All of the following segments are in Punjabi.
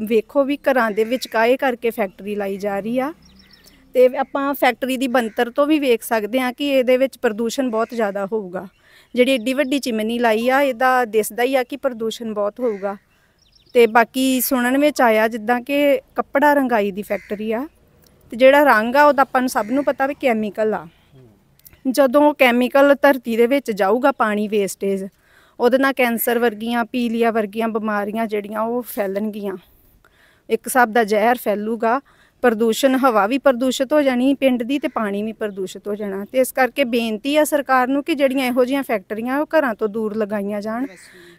ਵੇਖੋ ਵੀ ਘਰਾਂ ਦੇ ਵਿੱਚ ਕਾਏ ਕਰਕੇ ਫੈਕਟਰੀ ਲਾਈ ਜਾ ਰਹੀ ਆ। ਤੇ ਆਪਾਂ ਫੈਕਟਰੀ ਦੀ ਬੰਤਰ ਤੋਂ ਵੀ ਵੇਖ ਸਕਦੇ ਹਾਂ ਕਿ ਇਹਦੇ ਵਿੱਚ ਪ੍ਰਦੂਸ਼ਣ ਬਹੁਤ ਜ਼ਿਆਦਾ ਹੋਊਗਾ। ਜਿਹੜੀ ਏਡੀ ਵੱਡੀ ਚਿਮਨੀ ਲਾਈ ਆ, ਇਹਦਾ ਦਿਸਦਾ ਹੀ ਆ ਕਿ ਪ੍ਰਦੂਸ਼ਣ ਬਹੁਤ ਹੋਊਗਾ। ਤੇ ਬਾਕੀ ਸੁਣਨ ਵਿੱਚ ਆਇਆ ਜਿੱਦਾਂ ਕਿ ਕੱਪੜਾ ਰੰਗਾਈ ਦੀ ਫੈਕਟਰੀ ਆ। ਤੇ ਜਿਹੜਾ ਰੰਗ ਆ ਉਹਦਾ ਆਪਾਂ ਨੂੰ ਸਭ ਨੂੰ ਪਤਾ ਵੀ ਕੈਮੀਕਲ ਆ। ਜਦੋਂ ਕੈਮੀਕਲ ਧਰਤੀ ਦੇ ਵਿੱਚ ਜਾਊਗਾ ਪਾਣੀ ਵੇਸਟੇਜ ਉਹਦੇ ਨਾਲ ਕੈਂਸਰ ਵਰਗੀਆਂ, ਪੀਲੀਆ ਵਰਗੀਆਂ ਬਿਮਾਰੀਆਂ ਜਿਹੜੀਆਂ ਉਹ ਫੈਲਣਗੀਆਂ। ਇੱਕ ਹਿਸਾਬ ਦਾ ਜ਼ਹਿਰ ਫੈਲੂਗਾ ਪ੍ਰਦੂਸ਼ਣ ਹਵਾ ਵੀ ਪ੍ਰਦੂਸ਼ਿਤ ਹੋ ਜਾਣੀ ਪਿੰਡ ਦੀ ਤੇ ਪਾਣੀ ਵੀ ਪ੍ਰਦੂਸ਼ਿਤ ਹੋ ਜਾਣਾ। ਤੇ ਇਸ ਕਰਕੇ ਬੇਨਤੀ ਆ ਸਰਕਾਰ ਨੂੰ ਕਿ ਜਿਹੜੀਆਂ ਇਹੋ ਜਿਹੀਆਂ ਫੈਕਟਰੀਆਂ ਉਹ ਘਰਾਂ ਤੋਂ ਦੂਰ ਲਗਾਈਆਂ ਜਾਣ।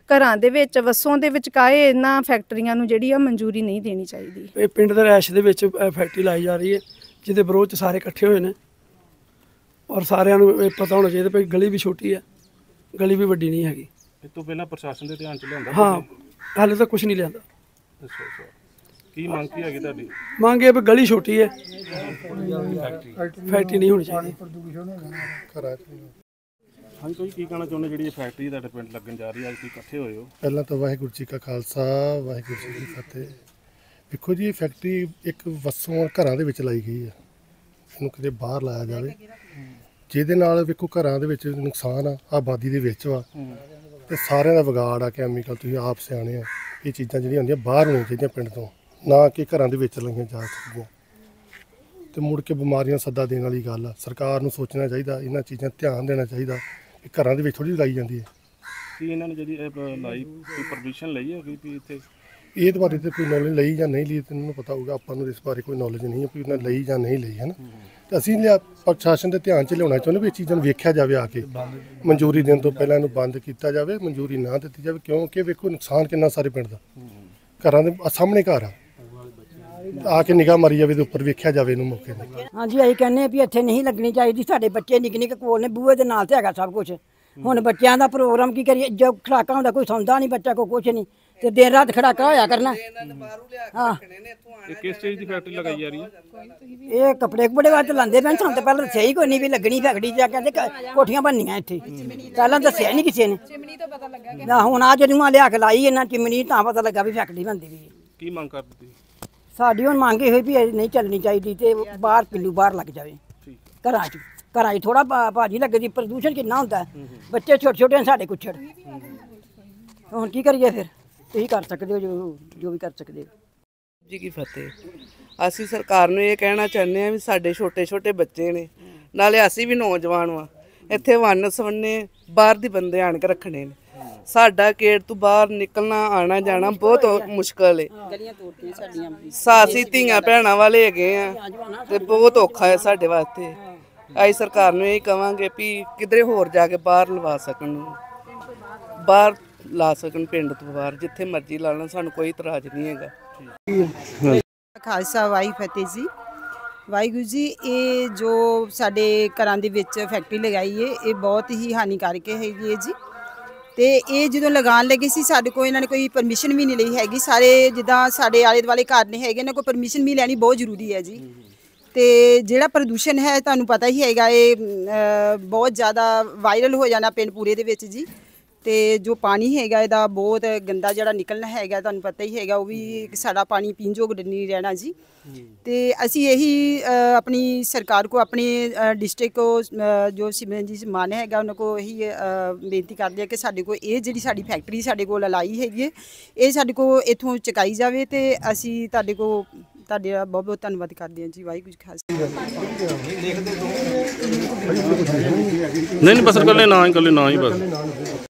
ਘਰਾਂ ਦੇ ਵਿੱਚ ਵਸੋਂ ਦੇ ਵਿੱਚ ਕਾਏ ਇਹਨਾਂ ਫੈਕਟਰੀਆਂ ਨੂੰ ਜਿਹੜੀ ਆ ਮਨਜ਼ੂਰੀ ਨਹੀਂ ਦੇਣੀ ਚਾਹੀਦੀ। ਇਹ ਪਿੰਡ ਦੇ ਰੈਸ਼ ਦੇ ਵਿੱਚ ਇਹ ਫੈਕਟਰੀ ਲਾਈ ਜਾ ਰਹੀ ਹੈ ਜਿਹਦੇ ਵਿਰੋਧ ਚ ਸਾਰੇ ਇਕੱਠੇ ਹੋਏ ਨੇ। ਔਰ ਸਾਰਿਆਂ ਨੂੰ ਇਹ ਪਤਾ ਹੋਣਾ ਚਾਹੀਦਾ ਵੀ ਗਲੀ ਵੀ ਛੋਟੀ ਹੈ ਗਲੀ ਵੀ ਵੱਡੀ ਨਹੀਂ ਹੈਗੀ। ਇਹ ਤੋਂ ਪਹਿਲਾਂ ਪ੍ਰਸ਼ਾਸਨ ਦੇ ਧਿਆਨ ਚ ਲਿਆਂਦਾ ਹਾਂ ਹਾਲੇ ਤਾਂ ਕੁਝ ਨਹੀਂ ਲਿਆਂਦਾ। ਅੱਛਾ ਅੱਛਾ। ਕੀ ਮੰਗ ਕੀ ਹੈਗੀ ਤੁਹਾਡੀ? ਮੰਗ ਇਹ ਵੀ ਗਲੀ ਛੋਟੀ ਹੈ। ਫੈਕਟਰੀ ਨਹੀਂ ਹੋਣੀ ਚਾਹੀਦੀ। ਹਾਂਜੀ ਕੋਈ ਕੀ ਕਹਿਣਾ ਚਾਹੁੰਦੇ ਜਿਹੜੀ ਇਹ ਫੈਕਟਰੀ ਤੁਹਾਡੇ ਪਿੰਡ ਲੱਗਣ ਜਾ ਰਹੀ ਹੈ? ਅੱਜ ਤੁਸੀਂ ਇਕੱਠੇ ਹੋਏ ਹੋ। ਪਹਿਲਾਂ ਤਾਂ ਵਾਹਿਗੁਰੂ ਜੀ ਕਾ ਖਾਲਸਾ ਵਾਹਿਗੁਰੂ ਜੀ ਕੀ ਫਤਿਹ। ਵੇਖੋ ਜੀ ਇਹ ਫੈਕਟਰੀ ਇੱਕ ਵਸੋਂ ਘਰਾਂ ਦੇ ਵਿੱਚ ਲਾਈ ਗਈ ਹੈ। ਇਹਨੂੰ ਕਿਤੇ ਬਾਹਰ ਲਾਇਆ ਜਾਵੇ। ਜਿਹਦੇ ਨਾਲ ਵੇਖੋ ਘਰਾਂ ਦੇ ਵਿੱਚ ਨੁਕਸਾਨ ਆ ਆਬਾਦੀ ਦੇ ਵਿੱਚ ਵਾ। ਤੇ ਸਾਰਿਆਂ ਦਾ ਵਿਗਾੜ ਆ ਕੈਮੀਕਲ ਤੁਸੀਂ ਆਪ ਸਿਆਣੇ ਆ ਇਹ ਚੀਜ਼ਾਂ ਜਿਹੜੀਆਂ ਹੁੰਦੀਆਂ ਬਾਹਰ ਹੋਣੀਆਂ ਚਾਹੀਦੀਆਂ ਪਿੰਡ ਤੋਂ। ਨਾ ਕਿ ਘਰਾਂ ਦੇ ਵਿੱਚ ਲਾਈਆਂ ਜਾ ਸਕਦੀਆਂ। ਤੇ ਮੁੜ ਕੇ ਬਿਮਾਰੀਆਂ ਸੱਦਾ ਦੇਣ ਵਾਲੀ ਗੱਲ ਆ। ਸਰਕਾਰ ਨੂੰ ਸੋਚਣਾ ਚਾਹੀਦਾ ਇਹਨਾਂ ਚੀਜ਼ਾਂ ਧਿਆਨ ਦੇਣਾ ਚਾਹੀਦਾ ਕਿ ਘਰਾਂ ਦੇ ਵਿੱਚ ਥੋੜੀ ਲਾਈ ਜਾਂਦੀ ਹੈ। ਕੀ ਇਹਨਾਂ ਨੇ ਜਿਹੜੀ ਇਹ ਲਾਈ ਕੋਈ ਪਰਮਿਸ਼ਨ ਲਈ ਹੈ ਵੀ ਇੱਥੇ? ਇਹ ਬਾਰੇ ਤੇ ਕੋਈ ਨੌਲੇਜ ਲਈ ਜਾਂ ਨਹੀਂ ਲਈ ਤੇ ਇਹਨਾਂ ਨੂੰ ਪਤਾ ਹੋਊਗਾ ਆਪਾਂ ਨੂੰ ਇਸ ਬਾਰੇ ਕੋਈ ਨੌਲੇਜ ਨਹੀਂ ਹੈ ਵੀ ਉਹਨਾਂ ਲਈ ਜਾਂ ਨਹੀਂ ਲਈ ਹੈ ਨਾ ਤੇ ਅਸੀਂ ਲਿਆ ਪ੍ਰਸ਼ਾਸਨ ਦੇ ਧਿਆਨ 'ਚ ਲਿਆਉਣਾ ਚਾਹੁੰਦੇ ਵੀ ਇਹ ਚੀਜ਼ਾਂ ਨੂੰ ਵੇਖਿਆ ਜਾਵੇ ਆ ਕੇ। ਮਨਜ਼ੂਰੀ ਦੇਣ ਤੋਂ ਪਹਿਲਾਂ ਇਹਨੂੰ ਬੰਦ ਕੀਤਾ ਜਾਵੇ ਮਨਜ਼ੂਰੀ ਨਾ ਦਿੱਤੀ ਜਾਵੇ ਕਿਉਂਕਿ ਵੇਖੋ ਨੁਕਸਾਨ ਕਿੰਨਾ ਸਾਰੇ ਪਿੰਡ ਦਾ। ਘਰਾਂ ਦੇ ਸਾਹਮਣੇ ਘਰ ਆ। ਆ ਕੇ ਨਿਗਾਹ ਮਾਰੀ ਜਾਵੇ ਤੇ ਉੱਪਰ ਵੇਖਿਆ ਜਾਵੇ ਇਹਨੂੰ ਮੌਕੇ ਤੇ। ਹਾਂਜੀ ਅਸੀਂ ਕਹਿੰਦੇ ਆ ਵੀ ਇੱਥੇ ਨਹੀਂ ਲੱਗਣੀ ਚਾਹੀਦੀ ਸਾਡੇ ਬੱਚੇ ਨਿੱਕੇ ਨਿੱਕੇ ਕੋਲ ਨੇ ਬੂਹੇ ਦੇ ਨਾਲ ਤੇ ਹੈਗਾ ਸਭ ਕੁਝ ਹੁਣ ਬੱਚਿਆਂ ਦਾ ਪ੍ਰੋਗਰਾਮ ਕੀ ਕਰੀਏ? ਜੋ ਖੜਾਕਾ ਹੁੰਦਾ ਕੋਈ ਸੌਂਦਾ ਨਹੀਂ ਬੱਚਾ ਕੋ ਕੁਝ ਨਹੀਂ। ਤੇ ਦਿਨ ਰਾਤ ਖੜਾਕਾ ਹੋਇਆ ਕਰਨਾ। ਹਾਂ। ਇਹ ਕਿਸ ਚੀਜ਼ ਦੀ ਫੈਕਟਰੀ ਲਗਾਈ ਜਾ ਰਹੀ ਹੈ? ਇਹ ਕੱਪੜੇ ਕੁਪੜੇ ਵਾਸਤੇ ਲਾਂਦੇ ਪੈਣ ਸਾਨੂੰ ਤਾਂ ਪਹਿਲਾਂ ਦੱਸਿਆ ਹੀ ਕੋਈ ਨਹੀਂ ਵੀ ਲੱਗਣੀ ਫੈਕਟਰੀ ਜਾ ਕਹਿੰਦੇ ਕ- ਕੋਠੀਆਂ ਬਣਨੀਆਂ ਇੱਥੇ। ਪਹਿਲਾਂ ਦੱਸਿਆ ਨਹੀਂ ਕਿਸੇ ਨੇ। ਚਿਮਨੀ ਤੋਂ ਪਤਾ ਲੱਗਾ ਨਾ ਹੁਣ ਆ ਜਦੋਂ ਲਿਆ ਕੇ ਲਾਈ ਇਹਨਾਂ ਚਿਮਨੀ ਤਾਂ ਪਤਾ ਲੱਗਾ ਵੀ ਫੈਕਟਰੀ ਬਣਦੀ ਵੀ ਹੈ। ਕੀ ਮੰਗ ਕਰਦੇ ਤੁਸੀਂ? ਸਾਡੀ ਹੁਣ ਮੰਗ ਇਹ ਹੋਈ ਵੀ ਇਹ ਨਹੀਂ ਚੱਲਣੀ ਚਾਹੀਦੀ ਤੇ ਬਾਹਰ ਪਿੰਡੂ ਬਾਹਰ ਲੱਗ ਜਾਵੇ। ਘਰਾਂ 'ਚ ਘਰਾਂ 'ਚ ਥੋੜਾ ਭਾਜੀ ਲੱਗਦੀ ਪ੍ਰਦੂਸ਼ਣ ਕਿੰਨਾ ਹੁੰਦਾ ਹੈ। ਬੱਚੇ ਛੋਟੇ ਛੋਟੇ ਨੇ ਸਾਡੇ ਕੁਛੜ। ਹੁਣ ਕੀ ਕਰੀਏ ਫਿਰ? ਤੁਸੀਂ ਕਰ ਸਕਦੇ ਹੋ ਜੋ ਜੋ ਵੀ ਕਰ ਸਕਦੇ ਹੋ। ਜੀ ਕੀ ਫਤਿਹ। ਅਸੀਂ ਸਰਕਾਰ ਨੂੰ ਇਹ ਕਹਿਣਾ ਚਾਹੁੰਦੇ ਆ ਵੀ ਸਾਡੇ ਛੋਟੇ ਛੋਟੇ ਬੱਚੇ ਨੇ ਨਾਲੇ ਅਸੀਂ ਵੀ ਨੌਜਵਾਨ ਵਾਂ। ਇੱਥੇ ਵੰਨ ਸਵੰਨੇ ਬਾਹਰ ਦੀ ਬੰਦੇ ਆਣ ਕੇ ਰੱਖਣੇ ਨੇ। ਸਾਡਾ ਗੇਟ ਤੋਂ ਬਾਹਰ ਨਿਕਲਣਾ ਆਣਾ ਜਾਣਾ ਬਹੁਤ ਮੁਸ਼ਕਲ ਹੈ। ਗਲੀਆਂ ਤੋੜਤੀਆਂ ਸਾਡੀਆਂ ਸਾਸੀ ਧੀਆਂ ਭੈਣਾਂ ਵਾਲੇ ਹੈਗੇ ਆ ਤੇ ਬਹੁਤ ਔਖਾ ਹੈ ਸਾਡੇ ਵਾਸਤੇ। ਅਸੀਂ ਸਰਕਾਰ ਨੂੰ ਇਹ ਕਵਾਂਗੇ ਵੀ ਕਿਧਰੇ ਹੋਰ ਜਾ ਕੇ ਬਾਹਰ ਲਵਾ ਸਕਣ ਬਾਹਰ ਲਾ ਸਕਣ ਪਿੰਡ ਤੋਂ ਬਾਹਰ ਜਿੱਥੇ ਮਰਜ਼ੀ ਲਾ ਲੈਣ ਸਾਨੂੰ ਕੋਈ ਇਤਰਾਜ਼ ਨਹੀਂ ਹੈਗਾ। ਖਾਲਸਾ ਵਾਹਿ ਫਤਿਹ ਜੀ। ਵਾਹਿਗੁਰੂ ਜੀ ਇਹ ਜੋ ਸਾਡੇ ਘਰਾਂ ਦੇ ਵਿੱਚ ਫੈਕਟਰੀ ਲਗਾਈ ਹੈ ਇਹ ਬਹੁਤ ਹੀ ਹਾਨੀਕਾਰਕ ਹੈਗੀ ਹੈ ਜੀ। ਤੇ ਇਹ ਜਦੋਂ ਲਗਾਉਣ ਲੱਗੇ ਸੀ, ਸਾਡੇ ਕੋਲ ਇਹਨਾਂ ਨੇ ਕੋਈ ਪਰਮਿਸ਼ਨ ਵੀ ਨਹੀਂ ਲਈ ਹੈਗੀ। ਸਾਰੇ ਜਿੱਦਾਂ ਸਾਡੇ ਆਲੇ ਦੁਆਲੇ ਘਰ ਨੇ ਹੈਗੇ, ਇਹਨਾਂ ਕੋਲ ਪਰਮਿਸ਼ਨ ਵੀ ਲੈਣੀ ਬਹੁਤ ਜ਼ਰੂਰੀ ਹੈ ਜੀ। ਤੇ ਜਿਹੜਾ ਪ੍ਰਦੂਸ਼ਣ ਹੈ, ਤੁਹਾਨੂੰ ਪਤਾ ਹੀ ਹੈਗਾ, ਇਹ ਬਹੁਤ ਜ਼ਿਆਦਾ ਵਾਇਰਲ ਹੋ ਜਾਣਾ ਪਿੰਡ ਪੂਰੇ ਦੇ ਵਿੱਚ ਜੀ। ਤੇ ਜੋ ਪਾਣੀ ਹੈਗਾ ਇਹਦਾ ਬਹੁਤ ਗੰਦਾ ਜਿਹੜਾ ਨਿਕਲਣਾ ਹੈਗਾ ਤੁਹਾਨੂੰ ਪਤਾ ਹੀ ਹੈਗਾ ਉਹ ਵੀ ਸਾਡਾ ਪਾਣੀ ਪੀਣ ਯੋਗ ਨਹੀਂ ਰਹਿਣਾ ਜੀ। ਤੇ ਅਸੀਂ ਇਹੀ ਆਪਣੀ ਸਰਕਾਰ ਕੋ ਆਪਣੇ ਡਿਸਟ੍ਰਿਕਟ ਕੋ ਜੋ ਸਿਮਰਨ ਜੀ ਮਾਨ ਹੈਗਾ ਉਹਨਾਂ ਕੋ ਇਹੀ ਬੇਨਤੀ ਕਰਦੇ ਆ ਕਿ ਸਾਡੇ ਕੋ ਇਹ ਜਿਹੜੀ ਸਾਡੀ ਫੈਕਟਰੀ ਸਾਡੇ ਕੋਲ ਲਾਈ ਹੈਗੀ ਹੈ ਇਹ ਸਾਡੇ ਕੋ ਇਥੋਂ ਚੁਕਾਈ ਜਾਵੇ ਤੇ ਅਸੀਂ ਤੁਹਾਡੇ ਕੋ ਤੁਹਾਡੇ ਦਾ ਬਹੁਤ ਬਹੁਤ ਧੰਨਵਾਦ ਕਰਦੇ ਹਾਂ ਜੀ ਵਾਹਿਗੁਰੂ ਜੀ ਕਾ ਖਾਲਸਾ। ਨਹੀਂ ਨਹੀਂ ਬਸ ਇਕੱਲੇ ਨਾ ਹੀ ਇਕੱਲੇ ਨਾ ਹੀ ਬਸ।